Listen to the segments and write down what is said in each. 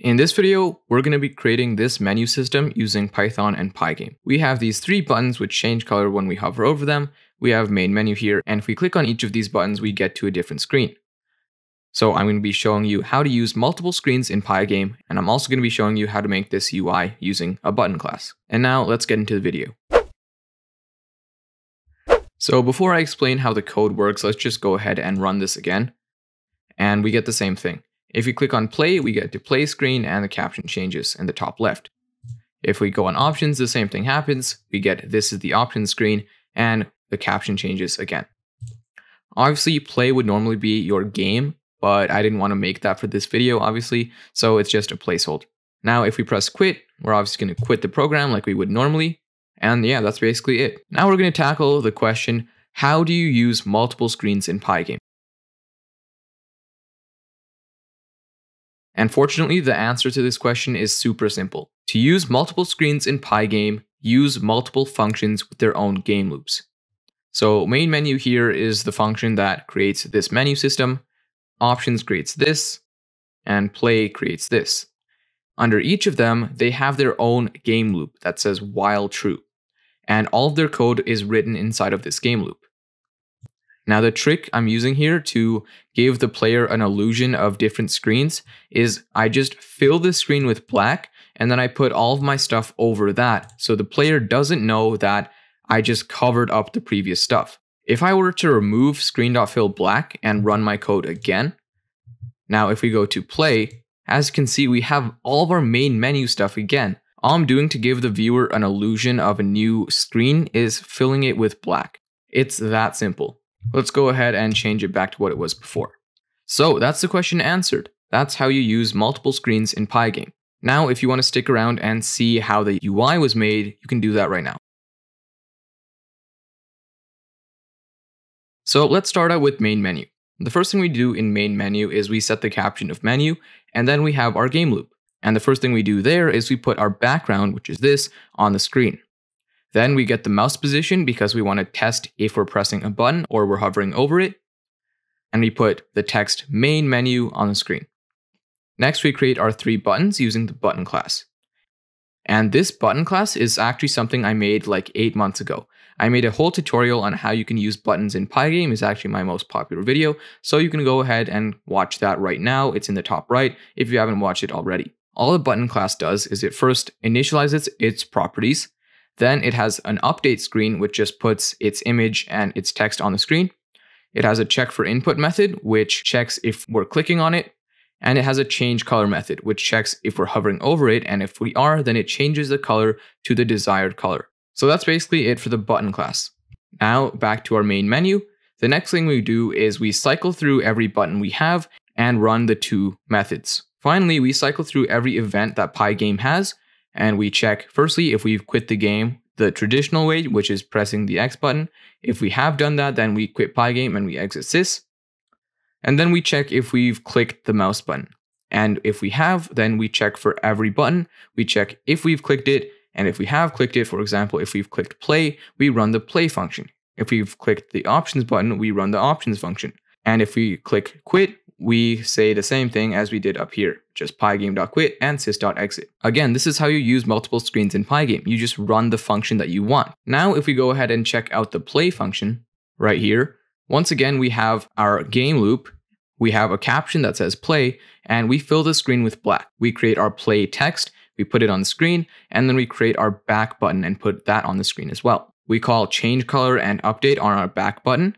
In this video, we're going to be creating this menu system using Python and Pygame. We have these three buttons which change color when we hover over them. We have main menu here, and if we click on each of these buttons, we get to a different screen. So I'm going to be showing you how to use multiple screens in Pygame, and I'm also going to be showing you how to make this UI using a button class. And now let's get into the video. So before I explain how the code works, let's just go ahead and run this again. And we get the same thing. If we click on play, we get to play screen and the caption changes in the top left. If we go on options, the same thing happens. We get this is the options screen and the caption changes again. Obviously, play would normally be your game, but I didn't want to make that for this video, obviously, so it's just a placeholder. Now, if we press quit, we're obviously going to quit the program like we would normally. And yeah, that's basically it. Now we're going to tackle the question, how do you use multiple screens in Pygame? And fortunately, the answer to this question is super simple. To use multiple screens in Pygame, use multiple functions with their own game loops. So main menu here is the function that creates this menu system, options creates this, and play creates this. Under each of them, they have their own game loop that says while true, and all of their code is written inside of this game loop. Now the trick I'm using here to give the player an illusion of different screens is I just fill the screen with black and then I put all of my stuff over that so the player doesn't know that I just covered up the previous stuff. If I were to remove screen.fill black and run my code again, now if we go to play, as you can see we have all of our main menu stuff again. All I'm doing to give the viewer an illusion of a new screen is filling it with black. It's that simple. Let's go ahead and change it back to what it was before. So that's the question answered. That's how you use multiple screens in Pygame. Now, if you want to stick around and see how the UI was made, you can do that right now. So let's start out with main menu. The first thing we do in main menu is we set the caption of menu, and then we have our game loop. And the first thing we do there is we put our background, which is this, on the screen. Then we get the mouse position because we want to test if we're pressing a button or we're hovering over it. And we put the text main menu on the screen. Next, we create our three buttons using the button class. And this button class is actually something I made like eight months ago. I made a whole tutorial on how you can use buttons in Pygame is actually my most popular video. So you can go ahead and watch that right now. It's in the top right if you haven't watched it already. All the button class does is it first initializes its properties then it has an update screen, which just puts its image and its text on the screen. It has a check for input method, which checks if we're clicking on it. And it has a change color method, which checks if we're hovering over it. And if we are, then it changes the color to the desired color. So that's basically it for the button class. Now back to our main menu. The next thing we do is we cycle through every button we have and run the two methods. Finally, we cycle through every event that Pygame has and we check firstly if we've quit the game the traditional way, which is pressing the X button. If we have done that, then we quit Pygame and we exit sys. And then we check if we've clicked the mouse button. And if we have, then we check for every button. We check if we've clicked it. And if we have clicked it, for example, if we've clicked play, we run the play function. If we've clicked the options button, we run the options function. And if we click quit, we say the same thing as we did up here, just pygame.quit and sys.exit. Again, this is how you use multiple screens in Pygame. You just run the function that you want. Now, if we go ahead and check out the play function right here, once again, we have our game loop. We have a caption that says play, and we fill the screen with black. We create our play text, we put it on the screen, and then we create our back button and put that on the screen as well. We call change color and update on our back button,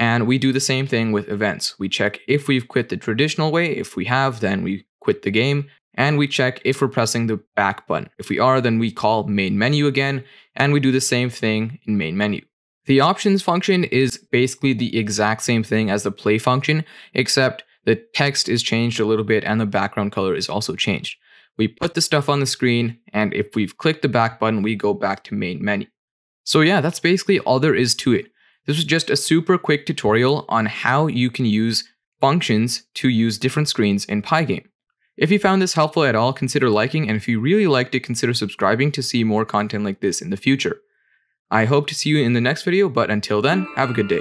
and we do the same thing with events. We check if we've quit the traditional way. If we have, then we quit the game. And we check if we're pressing the back button. If we are, then we call main menu again, and we do the same thing in main menu. The options function is basically the exact same thing as the play function, except the text is changed a little bit and the background color is also changed. We put the stuff on the screen, and if we've clicked the back button, we go back to main menu. So yeah, that's basically all there is to it. This was just a super quick tutorial on how you can use functions to use different screens in Pygame. If you found this helpful at all, consider liking, and if you really liked it, consider subscribing to see more content like this in the future. I hope to see you in the next video, but until then, have a good day.